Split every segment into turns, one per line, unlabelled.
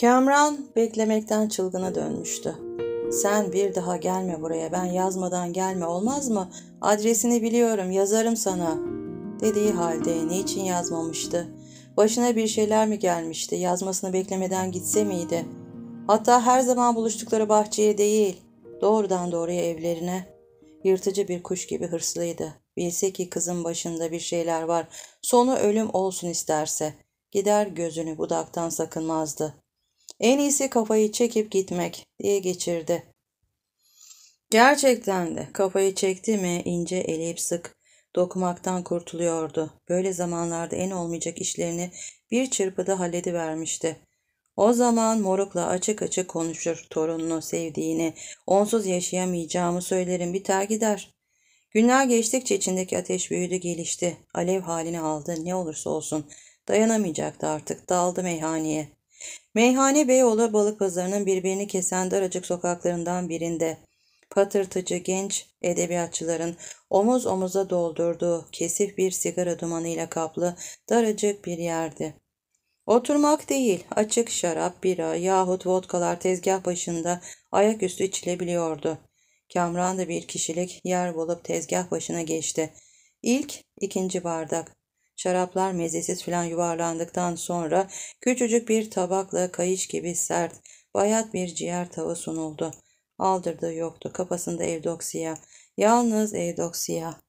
Kamran beklemekten çılgına dönmüştü. Sen bir daha gelme buraya, ben yazmadan gelme olmaz mı? Adresini biliyorum, yazarım sana. Dediği halde niçin yazmamıştı? Başına bir şeyler mi gelmişti? Yazmasını beklemeden gitse miydi? Hatta her zaman buluştukları bahçeye değil, doğrudan doğruya evlerine. Yırtıcı bir kuş gibi hırslıydı. Bilse ki kızın başında bir şeyler var, sonu ölüm olsun isterse. Gider gözünü budaktan sakınmazdı. En iyisi kafayı çekip gitmek diye geçirdi. Gerçekten de kafayı çekti mi ince eleyip sık dokumaktan kurtuluyordu. Böyle zamanlarda en olmayacak işlerini bir çırpıda halledivermişti. O zaman morukla açık açık konuşur torununu sevdiğini, onsuz yaşayamayacağımı söylerim biter gider. Günler geçtikçe içindeki ateş büyüdü gelişti. Alev halini aldı ne olursa olsun. Dayanamayacaktı artık daldı meyhaneye. Meyhane Beyoğlu balık pazarının birbirini kesen daracık sokaklarından birinde. Patırtıcı genç edebiyatçıların omuz omuza doldurduğu kesif bir sigara dumanıyla kaplı daracık bir yerdi. Oturmak değil, açık şarap, bira yahut vodkalar tezgah başında ayaküstü içilebiliyordu. Kamran da bir kişilik yer bulup tezgah başına geçti. İlk, ikinci bardak. Şaraplar mezesiz filan yuvarlandıktan sonra küçücük bir tabakla kayış gibi sert, bayat bir ciğer tava sunuldu. Aldırdığı yoktu. Kafasında evdoksiya. Yalnız evdoksiya.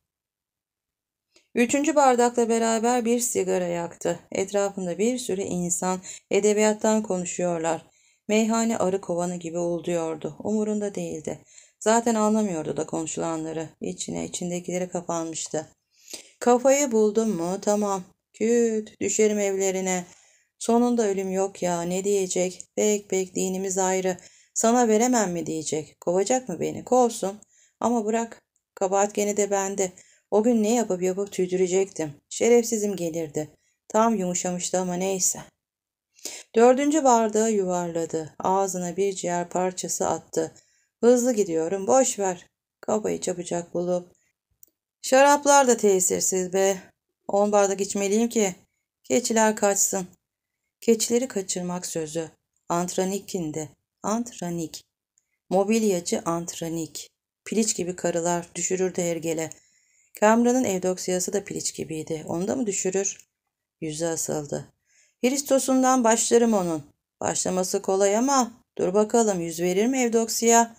Üçüncü bardakla beraber bir sigara yaktı. Etrafında bir sürü insan edebiyattan konuşuyorlar. Meyhane arı kovanı gibi uluyordu. Umurunda değildi. Zaten anlamıyordu da konuşulanları. İçine içindekileri kapanmıştı. Kafayı buldum mu? Tamam. Küt, düşerim evlerine. Sonunda ölüm yok ya, ne diyecek? Pek pek dinimiz ayrı. Sana veremem mi diyecek. Kovacak mı beni? Kovsun. Ama bırak. Kabahat gene de bende. O gün ne yapıp yapıp tüydürecektim. Şerefsizim gelirdi. Tam yumuşamıştı ama neyse. Dördüncü bardağı yuvarladı. Ağzına bir ciğer parçası attı. Hızlı gidiyorum, boş ver. Kafayı çabucak bulup. Şaraplar da tesirsiz be. On bardak içmeliyim ki keçiler kaçsın. Keçileri kaçırmak sözü. Antranik'indi. Antranik. Mobilyacı Antranik. Piliç gibi karılar düşürürdü hergele. Kamran'ın evdoksiyası da piliç gibiydi. Onu da mı düşürür? Yüzü asıldı. Hristosundan başlarım onun. Başlaması kolay ama dur bakalım yüz verir mi Evdoksiya?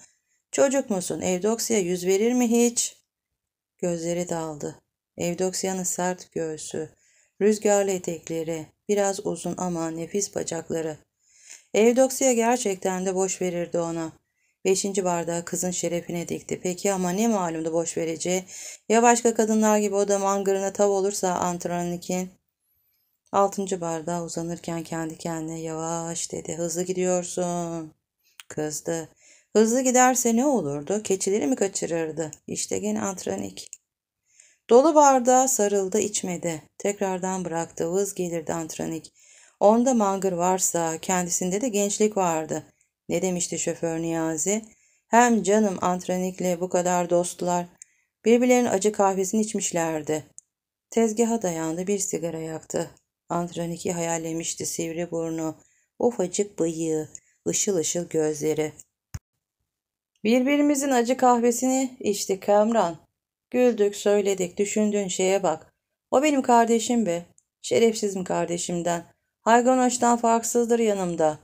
Çocuk musun? Evdoksiya yüz verir mi hiç? Gözleri daldı. Evdoksiya'nın sert göğsü, rüzgarlı etekleri, biraz uzun ama nefis bacakları. Evdoksiya gerçekten de boş verirdi ona. Beşinci bardağı kızın şerefine dikti. Peki ama ne malumdu boş vereceği? Ya başka kadınlar gibi o da mangırına tav olursa Antronikin? Altıncı bardağı uzanırken kendi kendine yavaş dedi. Hızlı gidiyorsun. Kızdı. Hızlı giderse ne olurdu? Keçileri mi kaçırırdı? İşte gene antranik. Dolu bardağa sarıldı içmedi. Tekrardan bıraktı. Vız gelirdi antranik. Onda mangır varsa kendisinde de gençlik vardı. Ne demişti şoför Niyazi? Hem canım antranikle bu kadar dostlar. Birbirlerinin acı kahvesini içmişlerdi. Tezgaha dayandı bir sigara yaktı. Antraniki hayallemişti sivri burnu, ufacık bıyığı, ışıl ışıl gözleri. Birbirimizin acı kahvesini içtik Kamran. Güldük, söyledik, düşündüğün şeye bak. O benim kardeşim be. Şerefsizim kardeşimden. Haygonoş'tan farksızdır yanımda.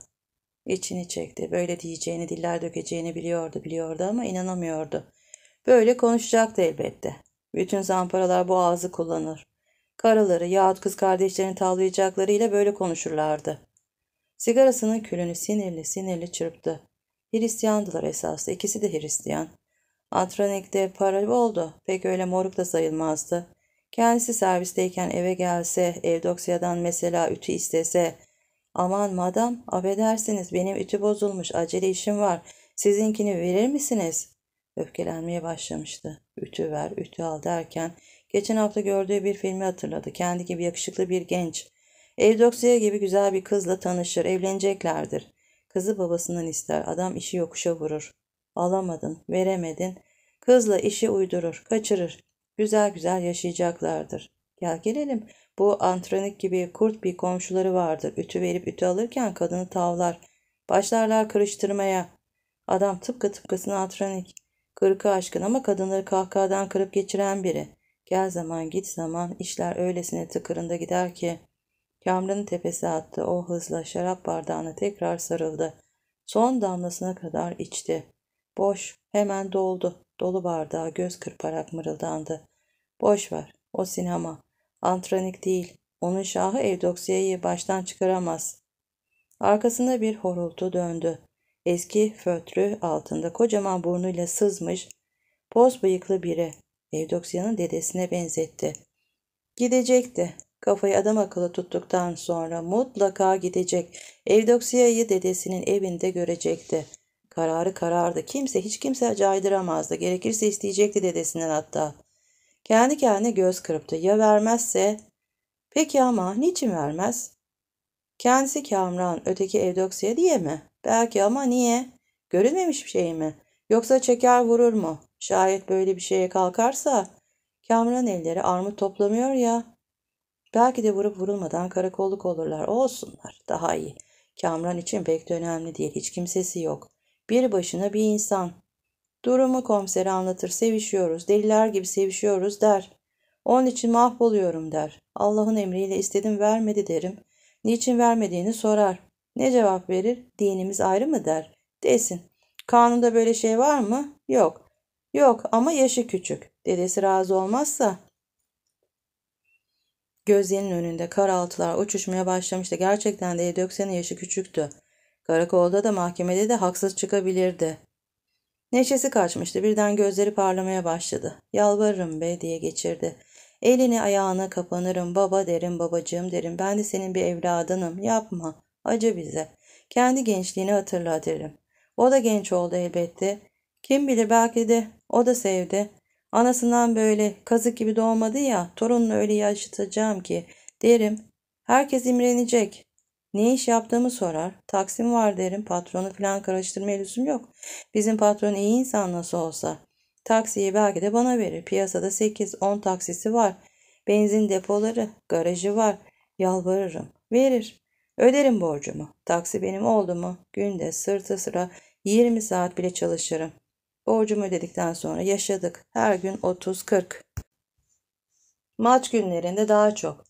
İçini çekti. Böyle diyeceğini, diller dökeceğini biliyordu, biliyordu ama inanamıyordu. Böyle konuşacaktı elbette. Bütün zamparalar bu ağzı kullanır. Karıları yahut kız kardeşlerini tavlayacaklarıyla böyle konuşurlardı. Sigarasının külünü sinirli sinirli çırptı. Hristiyandılar esaslı. İkisi de Hristiyan. Antronik'te para oldu. Pek öyle moruk da sayılmazdı. Kendisi servisteyken eve gelse, Evdoksiya'dan mesela ütü istese, aman madam, affedersiniz benim ütü bozulmuş, acele işim var, sizinkini verir misiniz? Öfkelenmeye başlamıştı. Ütü ver, ütü al derken, geçen hafta gördüğü bir filmi hatırladı. Kendi gibi yakışıklı bir genç. Evdoksiya gibi güzel bir kızla tanışır, evleneceklerdir. Kızı babasından ister, adam işi yokuşa vurur. Alamadın, veremedin. Kızla işi uydurur, kaçırır. Güzel güzel yaşayacaklardır. Gel gelelim. Bu antronik gibi kurt bir komşuları vardır. Ütü verip ütü alırken kadını tavlar. Başlarlar kırıştırmaya. Adam tıpkı tıpkısına antronik. Kırkı aşkın ama kadınları kahkahadan kırıp geçiren biri. Gel zaman git zaman işler öylesine tıkırında gider ki. Kamran'ın tepesi attı. O hızla şarap bardağına tekrar sarıldı. Son damlasına kadar içti. Boş, hemen doldu. Dolu bardağı göz kırparak mırıldandı. Boş ver, o sinema. Antronik değil. Onun şahı Evdoksiya'yı baştan çıkaramaz. Arkasında bir horultu döndü. Eski fötrü altında kocaman burnuyla sızmış, poz bıyıklı biri. Evdoksiya'nın dedesine benzetti. Gidecekti. Kafayı adam akıllı tuttuktan sonra mutlaka gidecek. Evdoksiya'yı dedesinin evinde görecekti. Kararı karardı. Kimse hiç kimse caydıramazdı. Gerekirse isteyecekti dedesinden hatta. Kendi kendine göz kırptı. Ya vermezse? Peki ama niçin vermez? Kendisi Kamran, öteki Evdoksiya diye mi? Belki ama niye? Görülmemiş bir şey mi? Yoksa çeker vurur mu? Şayet böyle bir şeye kalkarsa Kamran elleri armut toplamıyor ya. Belki de vurup vurulmadan karakolluk olurlar. Olsunlar. Daha iyi. Kamran için pek de önemli değil. Hiç kimsesi yok. Bir başına bir insan. Durumu komiseri anlatır. Sevişiyoruz. Deliler gibi sevişiyoruz der. Onun için mahvoluyorum der. Allah'ın emriyle istedim vermedi derim. Niçin vermediğini sorar. Ne cevap verir? Dinimiz ayrı mı der. Desin. Kanunda böyle şey var mı? Yok. Yok ama yaşı küçük. Dedesi razı olmazsa Gözlerinin önünde karaltılar uçuşmaya başlamıştı. Gerçekten de Edöksen'in yaşı küçüktü. Karakolda da mahkemede de haksız çıkabilirdi. Neşesi kaçmıştı. Birden gözleri parlamaya başladı. Yalvarırım be diye geçirdi. Elini ayağına kapanırım. Baba derim, babacığım derim. Ben de senin bir evladınım. Yapma. Acı bize. Kendi gençliğini hatırla derim. O da genç oldu elbette. Kim bilir belki de o da sevdi. Anasından böyle kazık gibi doğmadı ya, torununu öyle yaşatacağım ki derim. Herkes imrenecek. Ne iş yaptığımı sorar. Taksim var derim. Patronu falan karıştırmaya lüzum yok. Bizim patron iyi insan nasıl olsa. Taksiyi belki de bana verir. Piyasada 8-10 taksisi var. Benzin depoları, garajı var. Yalvarırım. Verir. Öderim borcumu. Taksi benim oldu mu günde sırtı sıra 20 saat bile çalışırım. Borcumu ödedikten sonra yaşadık. Her gün 30-40. Maç günlerinde daha çok.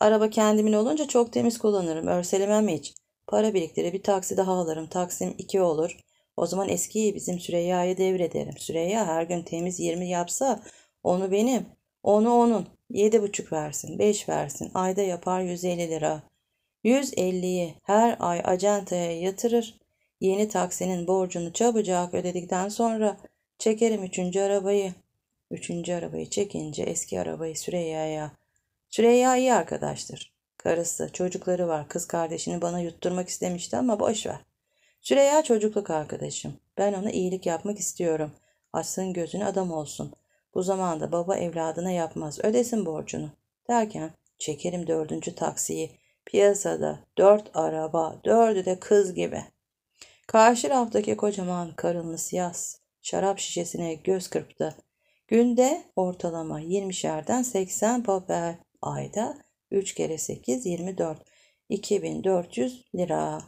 Araba kendimin olunca çok temiz kullanırım. Örselemem hiç. Para biriktirir bir taksi daha alırım. Taksim 2 olur. O zaman eskiyi bizim Süreyya'ya devrederim. Süreyya her gün temiz 20 yapsa onu benim. Onu onun. 7,5 versin. 5 versin. Ayda yapar 150 lira. 150'yi her ay acentaya yatırır. Yeni taksinin borcunu çabucak ödedikten sonra çekerim üçüncü arabayı. Üçüncü arabayı çekince eski arabayı Süreyya'ya. Süreyya iyi arkadaştır. Karısı, çocukları var. Kız kardeşini bana yutturmak istemişti ama boş ver. Süreyya çocukluk arkadaşım. Ben ona iyilik yapmak istiyorum. Açsın gözünü adam olsun. Bu zamanda baba evladına yapmaz. Ödesin borcunu. Derken çekerim dördüncü taksiyi. Piyasada dört araba, dördü de kız gibi. Karşı raftaki kocaman karınlı siyah şarap şişesine göz kırptı. Günde ortalama 20'şerden 80 papel, ayda 3 kere 8 24. 2400 lira.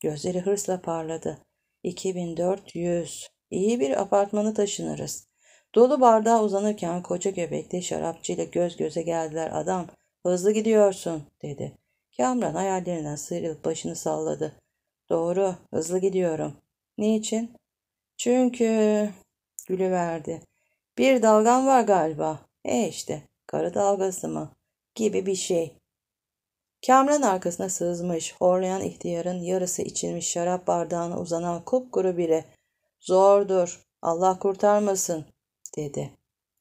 Gözleri hırsla parladı. 2400. İyi bir apartmanı taşınırız. Dolu bardağa uzanırken koca göbekli şarapçıyla göz göze geldiler. Adam hızlı gidiyorsun dedi. Kamran hayallerinden sıyrılıp başını salladı. Doğru, hızlı gidiyorum. Niçin? Çünkü... Gülü verdi. Bir dalgan var galiba. E işte, karı dalgası mı? Gibi bir şey. Kamran arkasına sızmış, horlayan ihtiyarın yarısı içilmiş şarap bardağına uzanan kupkuru biri. Zordur, Allah kurtarmasın, dedi.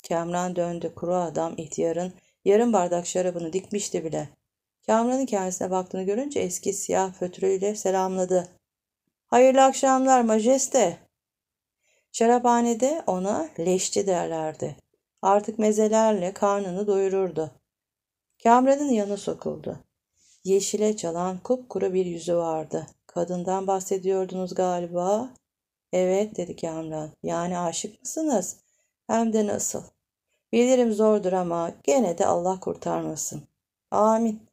Kamran döndü, kuru adam ihtiyarın yarım bardak şarabını dikmişti bile. Kamran'ın kendisine baktığını görünce eski siyah fötürüyle selamladı. Hayırlı akşamlar majeste. Şaraphanede ona leşçi derlerdi. Artık mezelerle karnını doyururdu. Kamran'ın yanı sokuldu. Yeşile çalan kupkuru bir yüzü vardı. Kadından bahsediyordunuz galiba. Evet dedi Kamran. Yani aşık mısınız? Hem de nasıl? Bilirim zordur ama gene de Allah kurtarmasın. Amin.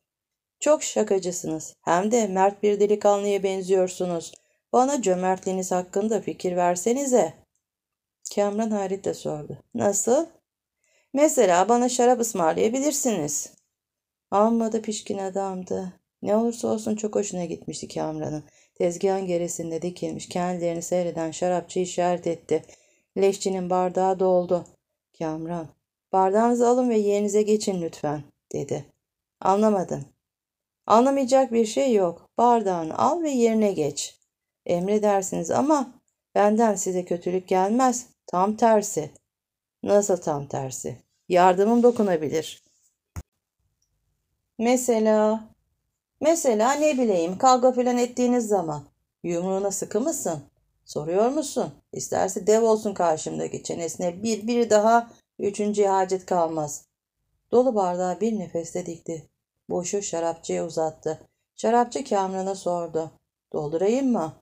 Çok şakacısınız. Hem de mert bir delikanlıya benziyorsunuz. Bana cömertliğiniz hakkında fikir versenize. Kamran hayretle sordu. Nasıl? Mesela bana şarap ısmarlayabilirsiniz. Amma da pişkin adamdı. Ne olursa olsun çok hoşuna gitmişti Kamran'ın. Tezgahın gerisinde dikilmiş kendilerini seyreden şarapçı işaret etti. Leşçinin bardağı doldu. Kamran, bardağınızı alın ve yerinize geçin lütfen, dedi. Anlamadım. Anlamayacak bir şey yok. Bardağını al ve yerine geç. Emredersiniz ama benden size kötülük gelmez. Tam tersi. Nasıl tam tersi? Yardımım dokunabilir. Mesela, mesela ne bileyim kavga filan ettiğiniz zaman yumruğuna sıkı mısın? Soruyor musun? İsterse dev olsun karşımdaki çenesine bir bir daha üçüncüye hacet kalmaz. Dolu bardağı bir nefeste dikti. Boşu şarapçıya uzattı. Şarapçı Kamran'a sordu. Doldurayım mı?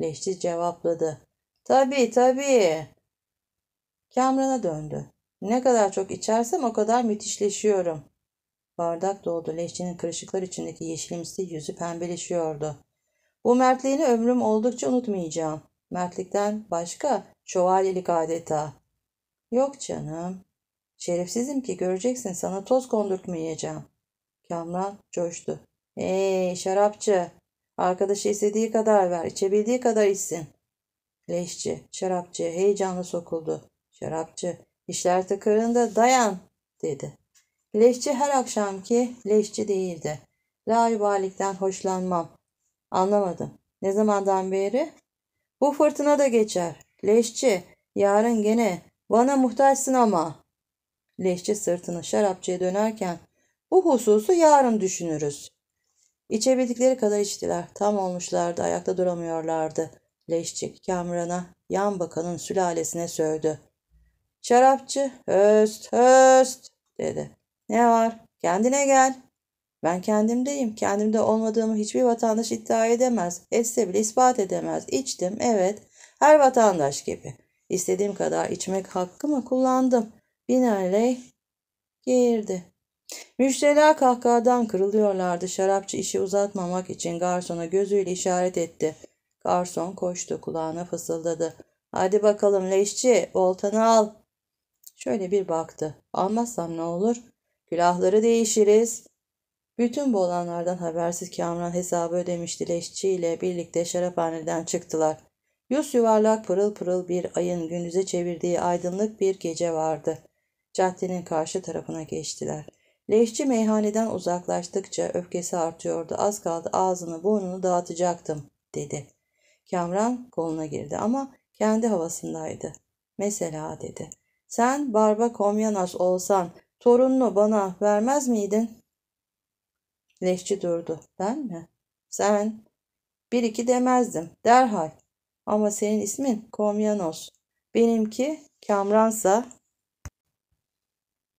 Leşçi cevapladı. Tabii tabii. Kamran'a döndü. Ne kadar çok içersem o kadar müthişleşiyorum. Bardak doldu. Leşçinin kırışıklar içindeki yeşilimsi yüzü pembeleşiyordu. Bu mertliğini ömrüm oldukça unutmayacağım. Mertlikten başka şövalyelik adeta. Yok canım. Şerefsizim ki göreceksin sana toz kondurtmayacağım. Kamran coştu. Hey şarapçı. Arkadaşı istediği kadar ver. içebildiği kadar içsin. Leşçi, şarapçı heyecanla sokuldu. Şarapçı, işler tıkırında dayan dedi. Leşçi her akşamki leşçi değildi. Laübalikten hoşlanmam. Anlamadım. Ne zamandan beri? Bu fırtına da geçer. Leşçi, yarın gene bana muhtaçsın ama. Leşçi sırtını şarapçıya dönerken bu hususu yarın düşünürüz. İçebildikleri kadar içtiler. Tam olmuşlardı, ayakta duramıyorlardı. Leşçi Kamran'a yan bakanın sülalesine sövdü. Şarapçı, höst, höst dedi. Ne var? Kendine gel. Ben kendimdeyim. Kendimde olmadığımı hiçbir vatandaş iddia edemez. Etse bile ispat edemez. İçtim, evet. Her vatandaş gibi. İstediğim kadar içmek hakkımı kullandım. Binaenaleyh girdi. Müşteriler kahkahadan kırılıyorlardı. Şarapçı işi uzatmamak için garsona gözüyle işaret etti. Garson koştu kulağına fısıldadı. Hadi bakalım leşçi oltanı al. Şöyle bir baktı. Almazsam ne olur? Külahları değişiriz. Bütün bu olanlardan habersiz Kamran hesabı ödemişti. Leşçi ile birlikte şaraphaneden çıktılar. Yüz yuvarlak pırıl pırıl bir ayın gündüze çevirdiği aydınlık bir gece vardı. Caddenin karşı tarafına geçtiler. Leşçi meyhaneden uzaklaştıkça öfkesi artıyordu. Az kaldı ağzını burnunu dağıtacaktım dedi. Kamran koluna girdi ama kendi havasındaydı. Mesela dedi. Sen Barba Komyanas olsan torununu bana vermez miydin? Leşçi durdu. Ben mi? Sen. Bir iki demezdim. Derhal. Ama senin ismin Komyanos. Benimki Kamransa.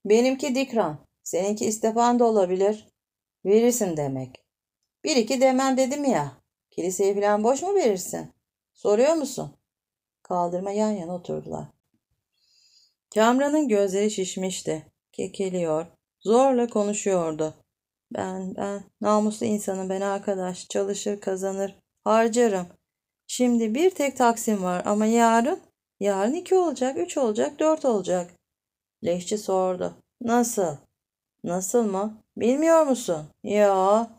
Benimki Dikran. Seninki İstefan da olabilir. Verirsin demek. Bir iki demem dedim ya. Kiliseye falan boş mu verirsin? Soruyor musun? Kaldırma yan yana oturdular. Kamran'ın gözleri şişmişti. Kekeliyor. Zorla konuşuyordu. Ben, ben, namuslu insanım ben arkadaş. Çalışır, kazanır, harcarım. Şimdi bir tek taksim var ama yarın, yarın iki olacak, üç olacak, dört olacak. Leşçi sordu. Nasıl? Nasıl mı? Bilmiyor musun? Ya.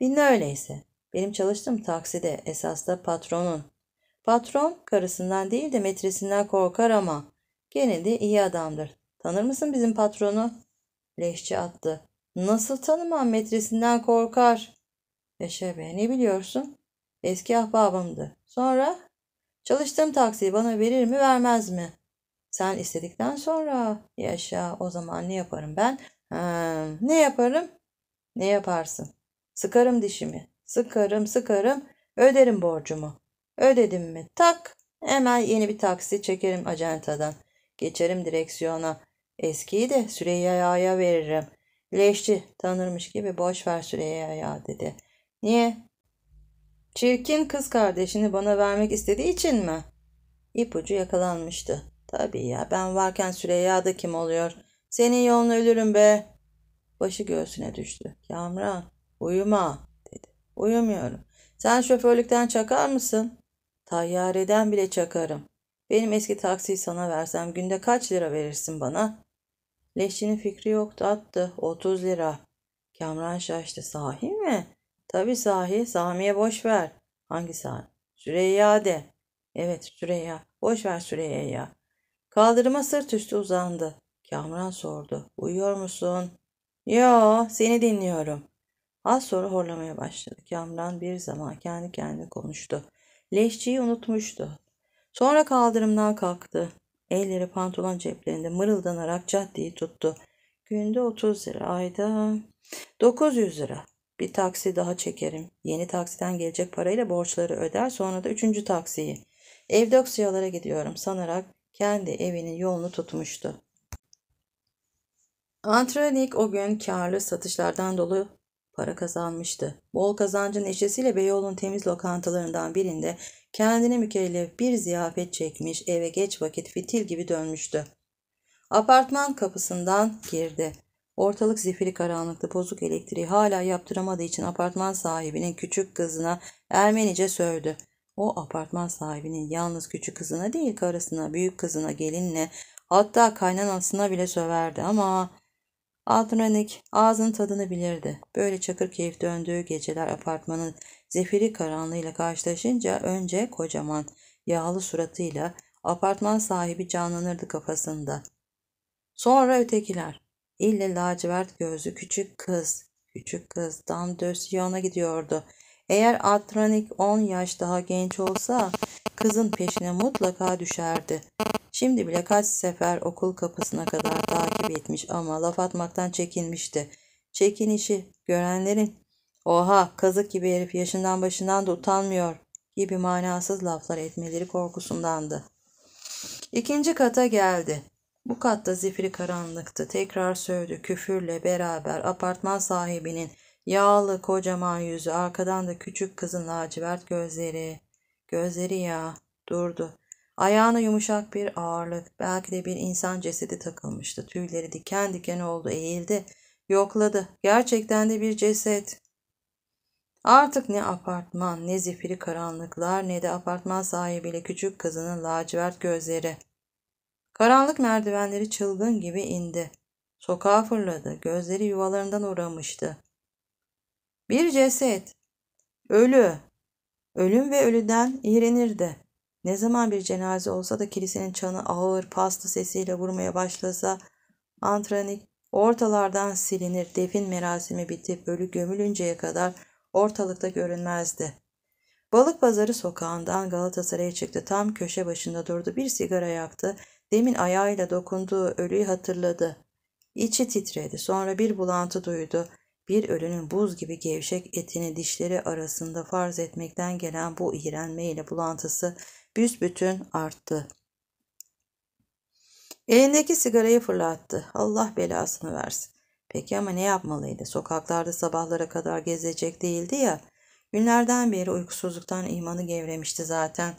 Dinle öyleyse. Benim çalıştığım takside esas da patronun. Patron karısından değil de metresinden korkar ama gene de iyi adamdır. Tanır mısın bizim patronu? Leşçi attı. Nasıl tanımam metresinden korkar. Yaşa be ne biliyorsun? Eski ahbabımdı. Sonra? Çalıştığım taksiyi bana verir mi vermez mi? Sen istedikten sonra yaşa o zaman ne yaparım ben? Ha, ne yaparım? Ne yaparsın? Sıkarım dişimi. Sıkarım sıkarım. Öderim borcumu. Ödedim mi? Tak. Hemen yeni bir taksi çekerim acentadan. Geçerim direksiyona. Eskiyi de Süreyya'ya veririm. Leşçi tanırmış gibi boş ver Süreyya'ya dedi. Niye? Çirkin kız kardeşini bana vermek istediği için mi? İpucu yakalanmıştı. Tabii ya ben varken Süreyya da kim oluyor? Senin yolunu ölürüm be. Başı göğsüne düştü. Kamran uyuma dedi. Uyumuyorum. Sen şoförlükten çakar mısın? Tayyareden bile çakarım. Benim eski taksiyi sana versem günde kaç lira verirsin bana? Leşçinin fikri yoktu attı. 30 lira. Kamran şaştı. Sahi mi? Tabii sahi. Sami'ye boş ver. Hangi Sami? Süreyya de. Evet Süreyya. Boş ver Süreyya'ya. Kaldırıma sırt üstü uzandı. Kamran sordu. Uyuyor musun? Yo seni dinliyorum. Az sonra horlamaya başladı. Kamran bir zaman kendi kendine konuştu. Leşçiyi unutmuştu. Sonra kaldırımdan kalktı. Elleri pantolon ceplerinde mırıldanarak caddeyi tuttu. Günde 30 lira, ayda 900 lira. Bir taksi daha çekerim. Yeni taksiden gelecek parayla borçları öder, sonra da üçüncü taksiyi. Evdoksiyalara gidiyorum sanarak kendi evinin yolunu tutmuştu. Antronik o gün karlı satışlardan dolu para kazanmıştı. Bol kazancın neşesiyle Beyoğlu'nun temiz lokantalarından birinde kendine mükellef bir ziyafet çekmiş, eve geç vakit fitil gibi dönmüştü. Apartman kapısından girdi. Ortalık zifiri karanlıkta bozuk elektriği hala yaptıramadığı için apartman sahibinin küçük kızına Ermenice sövdü. O apartman sahibinin yalnız küçük kızına değil karısına, büyük kızına, gelinle hatta kaynanasına bile söverdi ama Altınanik ağzın tadını bilirdi. Böyle çakır keyif döndüğü geceler apartmanın zefiri karanlığıyla karşılaşınca önce kocaman, yağlı suratıyla apartman sahibi canlanırdı kafasında. Sonra ötekiler. İlle lacivert gözlü küçük kız, küçük kız Dam Dösyon'a gidiyordu. Eğer Atranik 10 yaş daha genç olsa kızın peşine mutlaka düşerdi. Şimdi bile kaç sefer okul kapısına kadar takip etmiş ama laf atmaktan çekinmişti. Çekinişi görenlerin oha kazık gibi herif yaşından başından da utanmıyor gibi manasız laflar etmeleri korkusundandı. İkinci kata geldi. Bu katta zifiri karanlıktı. Tekrar sövdü küfürle beraber apartman sahibinin yağlı kocaman yüzü arkadan da küçük kızın lacivert gözleri. Gözleri ya durdu. Ayağına yumuşak bir ağırlık, belki de bir insan cesedi takılmıştı. Tüyleri diken diken oldu, eğildi, yokladı. Gerçekten de bir ceset. Artık ne apartman, ne zifiri karanlıklar, ne de apartman sahibiyle küçük kızının lacivert gözleri. Karanlık merdivenleri çılgın gibi indi. Sokağa fırladı, gözleri yuvalarından uğramıştı. Bir ceset. Ölü. Ölüm ve ölüden iğrenirdi. Ne zaman bir cenaze olsa da kilisenin çanı ağır pasta sesiyle vurmaya başlasa antranik ortalardan silinir defin merasimi bitip ölü gömülünceye kadar ortalıkta görünmezdi. Balık pazarı sokağından Galatasaray'a çıktı. Tam köşe başında durdu. Bir sigara yaktı. Demin ayağıyla dokunduğu ölüyü hatırladı. İçi titredi. Sonra bir bulantı duydu. Bir ölünün buz gibi gevşek etini dişleri arasında farz etmekten gelen bu iğrenmeyle bulantısı büsbütün arttı. Elindeki sigarayı fırlattı. Allah belasını versin. Peki ama ne yapmalıydı? Sokaklarda sabahlara kadar gezecek değildi ya. Günlerden beri uykusuzluktan imanı gevremişti zaten.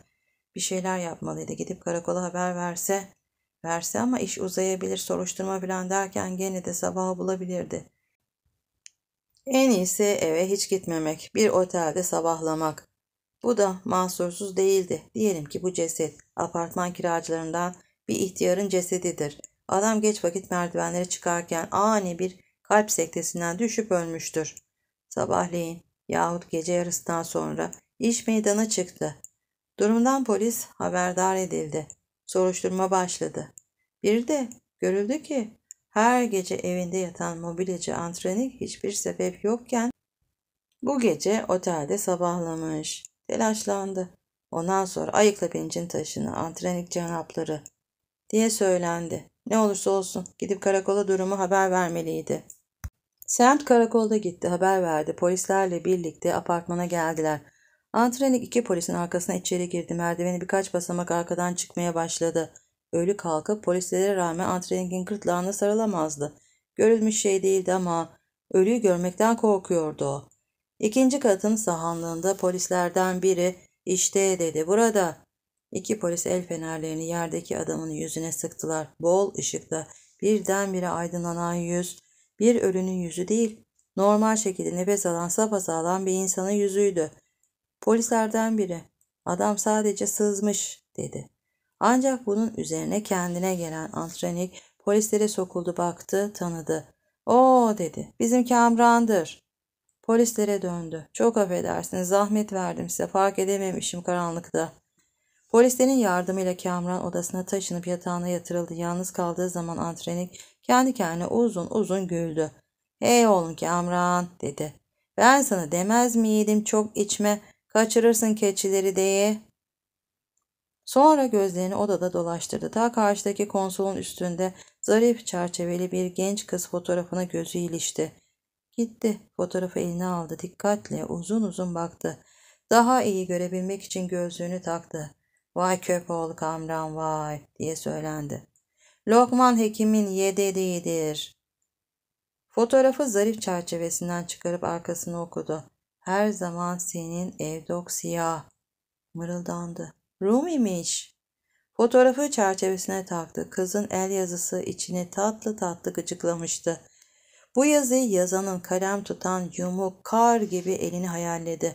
Bir şeyler yapmalıydı. Gidip karakola haber verse. Verse ama iş uzayabilir soruşturma falan derken gene de sabahı bulabilirdi. En iyisi eve hiç gitmemek. Bir otelde sabahlamak. Bu da mahsursuz değildi. Diyelim ki bu ceset apartman kiracılarından bir ihtiyarın cesedidir. Adam geç vakit merdivenleri çıkarken ani bir kalp sektesinden düşüp ölmüştür. Sabahleyin yahut gece yarısından sonra iş meydana çıktı. Durumdan polis haberdar edildi. Soruşturma başladı. Bir de görüldü ki her gece evinde yatan mobilyacı antrenik hiçbir sebep yokken bu gece otelde sabahlamış. Telaşlandı. Ondan sonra ayıkla pincin taşını, antrenik canapları diye söylendi. Ne olursa olsun gidip karakola durumu haber vermeliydi. Semt karakolda gitti, haber verdi. Polislerle birlikte apartmana geldiler. Antrenik iki polisin arkasına içeri girdi. Merdiveni birkaç basamak arkadan çıkmaya başladı. Ölü kalkıp polislere rağmen Antrenik'in gırtlağına sarılamazdı. Görülmüş şey değildi ama ölüyü görmekten korkuyordu o. İkinci katın sahanlığında polislerden biri işte dedi burada. İki polis el fenerlerini yerdeki adamın yüzüne sıktılar. Bol ışıkta Birdenbire aydınlanan yüz, bir ölünün yüzü değil, normal şekilde nefes alan sapasağlam bir insanın yüzüydü. Polislerden biri, adam sadece sızmış, dedi. Ancak bunun üzerine kendine gelen antrenik polislere sokuldu baktı, tanıdı. O dedi, bizim Kamran'dır. Polislere döndü. Çok affedersiniz, zahmet verdim size, fark edememişim karanlıkta. Polislerin yardımıyla Kamran odasına taşınıp yatağına yatırıldı. Yalnız kaldığı zaman antrenik kendi kendine uzun uzun güldü. Hey oğlum Kamran dedi. Ben sana demez miydim çok içme, kaçırırsın keçileri diye. Sonra gözlerini odada dolaştırdı. Ta karşıdaki konsolun üstünde zarif çerçeveli bir genç kız fotoğrafına gözü ilişti. Gitti. Fotoğrafı eline aldı. Dikkatle uzun uzun baktı. Daha iyi görebilmek için gözlüğünü taktı. Vay köpoğlu Kamran vay diye söylendi. Lokman Hekim'in yedediğidir. Fotoğrafı zarif çerçevesinden çıkarıp arkasını okudu. Her zaman senin Evdok siyah. Mırıldandı. Rumi'miş. Fotoğrafı çerçevesine taktı. Kızın el yazısı içini tatlı tatlı gıcıklamıştı. Bu yazıyı yazanın kalem tutan yumuk kar gibi elini hayalledi.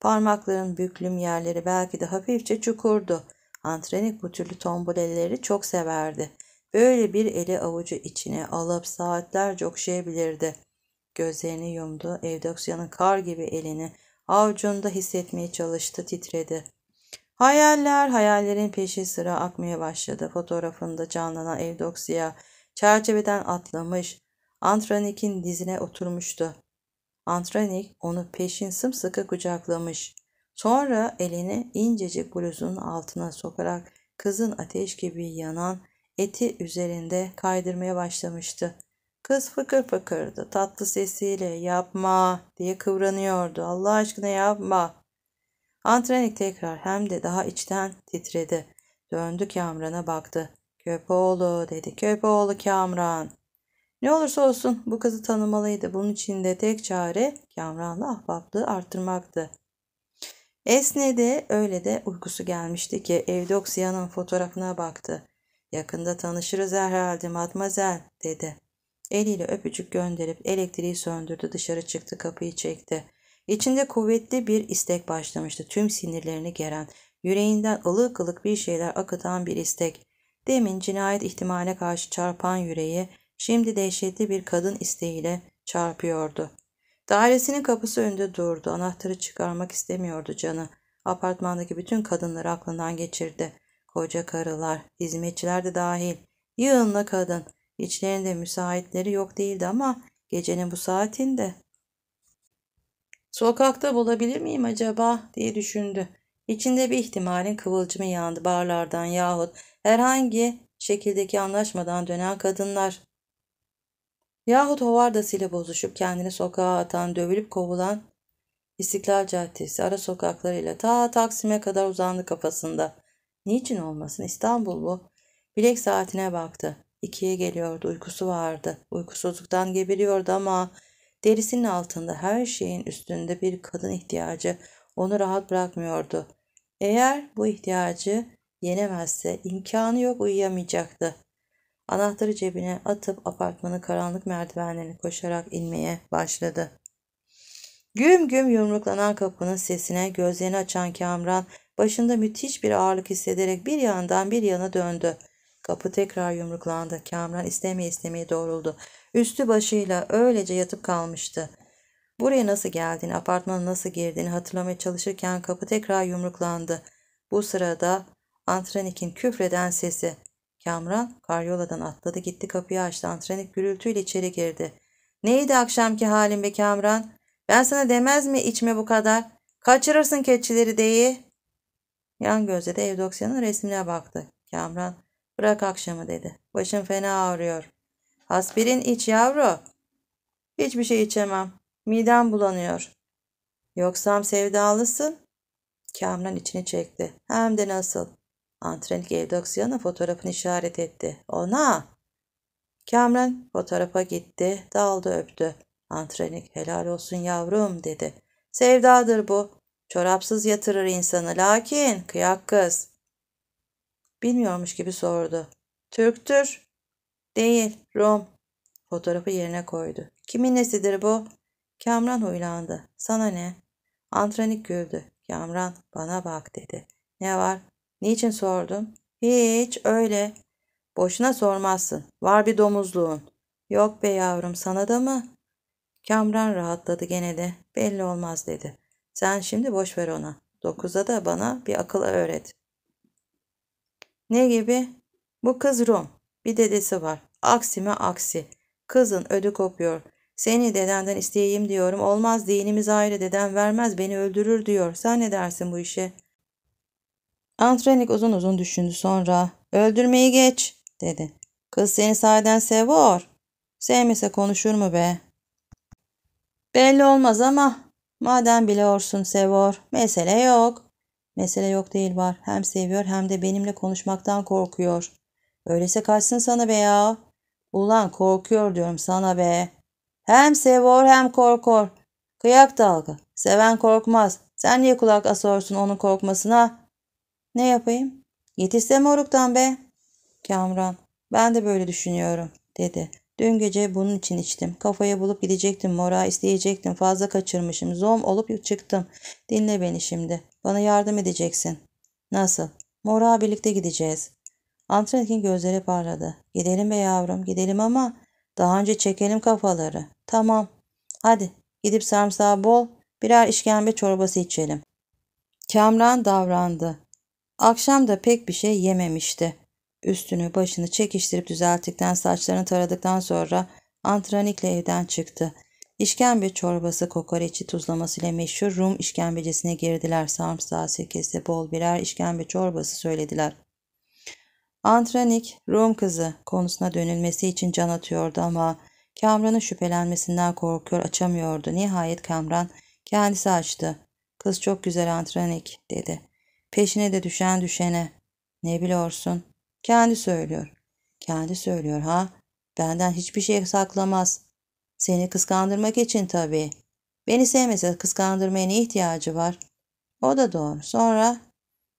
Parmakların büklüm yerleri belki de hafifçe çukurdu. Antrenik bu türlü tomboleleri çok severdi. Böyle bir eli avucu içine alıp saatlerce okşayabilirdi. Gözlerini yumdu. Evdoksyanın kar gibi elini avucunda hissetmeye çalıştı, titredi. Hayaller, hayallerin peşi sıra akmaya başladı. Fotoğrafında canlanan Evdoksya çerçeveden atlamış, Antranik'in dizine oturmuştu. Antranik onu peşin sımsıkı kucaklamış. Sonra elini incecik bluzunun altına sokarak kızın ateş gibi yanan eti üzerinde kaydırmaya başlamıştı. Kız fıkır fıkırdı. Tatlı sesiyle yapma diye kıvranıyordu. Allah aşkına yapma. Antrenik tekrar hem de daha içten titredi. Döndü Kamran'a baktı. Köpoğlu dedi. Köpoğlu Kamran. Ne olursa olsun bu kızı tanımalıydı. Bunun için de tek çare Kamran'la ahbaplığı arttırmaktı. Esnedi öyle de uykusu gelmişti ki evde Oksiyan'ın fotoğrafına baktı. Yakında tanışırız herhalde matmazel dedi. Eliyle öpücük gönderip elektriği söndürdü dışarı çıktı kapıyı çekti. İçinde kuvvetli bir istek başlamıştı. Tüm sinirlerini geren, yüreğinden ılık ılık bir şeyler akıtan bir istek. Demin cinayet ihtimaline karşı çarpan yüreği şimdi dehşetli bir kadın isteğiyle çarpıyordu. Dairesinin kapısı önünde durdu. Anahtarı çıkarmak istemiyordu canı. Apartmandaki bütün kadınları aklından geçirdi. Koca karılar, hizmetçiler de dahil. Yığınla kadın. İçlerinde müsaitleri yok değildi ama gecenin bu saatinde. Sokakta bulabilir miyim acaba diye düşündü. İçinde bir ihtimalin kıvılcımı yandı barlardan yahut herhangi şekildeki anlaşmadan dönen kadınlar. Yahut hovardasıyla bozuşup kendini sokağa atan, dövülüp kovulan İstiklal Caddesi ara sokaklarıyla ta Taksim'e kadar uzandı kafasında. Niçin olmasın İstanbul bu. Bilek saatine baktı. İkiye geliyordu uykusu vardı. Uykusuzluktan geberiyordu ama derisinin altında her şeyin üstünde bir kadın ihtiyacı onu rahat bırakmıyordu. Eğer bu ihtiyacı yenemezse imkanı yok uyuyamayacaktı. Anahtarı cebine atıp apartmanın karanlık merdivenlerini koşarak inmeye başladı. Güm güm yumruklanan kapının sesine gözlerini açan Kamran başında müthiş bir ağırlık hissederek bir yandan bir yana döndü. Kapı tekrar yumruklandı. Kamran istemeye istemeye doğruldu. Üstü başıyla öylece yatıp kalmıştı. Buraya nasıl geldiğini, apartmana nasıl girdiğini hatırlamaya çalışırken kapı tekrar yumruklandı. Bu sırada Antranik'in küfreden sesi. Kamran karyoladan atladı gitti kapıyı açtı. Antranik gürültüyle içeri girdi. Neydi akşamki halin be Kamran? Ben sana demez mi içme bu kadar? Kaçırırsın keçileri deyi. Yan gözle de Evdoksyan'ın resmine baktı. Kamran bırak akşamı dedi. Başım fena ağrıyor. Aspirin iç yavru. Hiçbir şey içemem. Midem bulanıyor. Yoksam sevdalısın. Kamran içini çekti. Hem de nasıl. Antrenik Evdoksyan'a fotoğrafını işaret etti. Ona. Kamran fotoğrafa gitti. Daldı öptü. Antrenik helal olsun yavrum dedi. Sevdadır bu. Çorapsız yatırır insanı. Lakin kıyak kız. Bilmiyormuş gibi sordu. Türktür. Değil, Rum. Fotoğrafı yerine koydu. Kimin nesidir bu? Kamran huylandı. Sana ne? Antranik güldü. Kamran bana bak dedi. Ne var? Niçin sordun? Hiç öyle. Boşuna sormazsın. Var bir domuzluğun. Yok be yavrum sana da mı? Kamran rahatladı gene de. Belli olmaz dedi. Sen şimdi boş ver ona. Dokuza da bana bir akıl öğret. Ne gibi? Bu kız Rum. Bir dedesi var. Aksime aksi. Kızın ödü kopuyor. Seni dedenden isteyeyim diyorum. Olmaz dinimiz ayrı deden vermez beni öldürür diyor. Sen ne dersin bu işe? Antrenik uzun uzun düşündü sonra. Öldürmeyi geç dedi. Kız seni sahiden seviyor. Sevmese konuşur mu be? Belli olmaz ama madem biliyorsun seviyor. Mesele yok. Mesele yok değil var. Hem seviyor hem de benimle konuşmaktan korkuyor. Öyleyse kaçsın sana be ya. Ulan korkuyor diyorum sana be. Hem seviyor hem korkor. Kıyak dalga. Seven korkmaz. Sen niye kulak asıyorsun onun korkmasına? Ne yapayım? Yetişse moruktan be. Kamran. Ben de böyle düşünüyorum dedi. Dün gece bunun için içtim. Kafaya bulup gidecektim. Mora isteyecektim. Fazla kaçırmışım. Zom olup çıktım. Dinle beni şimdi. Bana yardım edeceksin. Nasıl? Mora birlikte gideceğiz. Antrenik'in gözleri parladı. Gidelim be yavrum. Gidelim ama daha önce çekelim kafaları. Tamam. Hadi gidip sarımsağı bol birer işkembe çorbası içelim. Kamran davrandı. Akşam da pek bir şey yememişti. Üstünü başını çekiştirip düzelttikten saçlarını taradıktan sonra antranikle evden çıktı. İşkembe çorbası kokoreçi tuzlamasıyla meşhur Rum işkembecisine girdiler. Sarımsağı sirkesi bol birer işkembe çorbası söylediler. Antranik, Rum kızı konusuna dönülmesi için can atıyordu ama Kamran'ın şüphelenmesinden korkuyor açamıyordu. Nihayet Kamran kendisi açtı. Kız çok güzel Antranik dedi. Peşine de düşen düşene. Ne biliyorsun? Kendi söylüyor. Kendi söylüyor ha. Benden hiçbir şey saklamaz. Seni kıskandırmak için tabii. Beni sevmese kıskandırmaya ne ihtiyacı var? O da doğru. Sonra?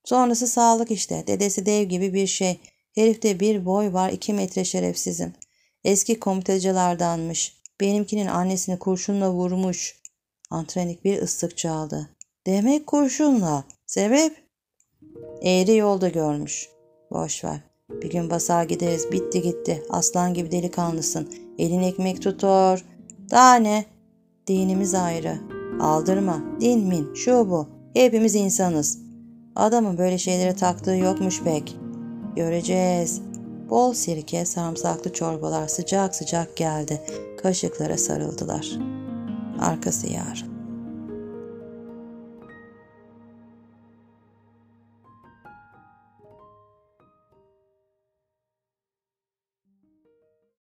Sonrası sağlık işte. Dedesi dev gibi bir şey. Herifte bir boy var iki metre şerefsizim. Eski komitacılardanmış. Benimkinin annesini kurşunla vurmuş. Antrenik bir ıslık çaldı. Demek kurşunla. Sebep? Eğri yolda görmüş. Boş ver. Bir gün basar gideriz. Bitti gitti. Aslan gibi delikanlısın. Elin ekmek tutar. Daha ne? Dinimiz ayrı. Aldırma. Din min. Şu bu. Hepimiz insanız. Adamın böyle şeylere taktığı yokmuş pek. Göreceğiz. Bol sirke, sarımsaklı çorbalar sıcak sıcak geldi. Kaşıklara sarıldılar. Arkası yarın.